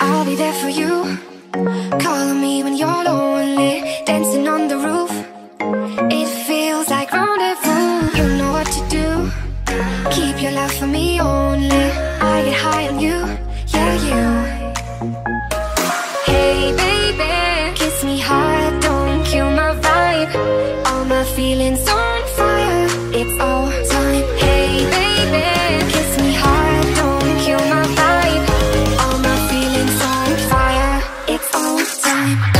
I'll be there for you. Calling me when you're lonely Dancing on the roof. It feels like rendezvous. You know what to do. Keep your love for me only. I get high on you, yeah you. Hey baby, kiss me hard. Don't kill my vibe. All my feelings 아.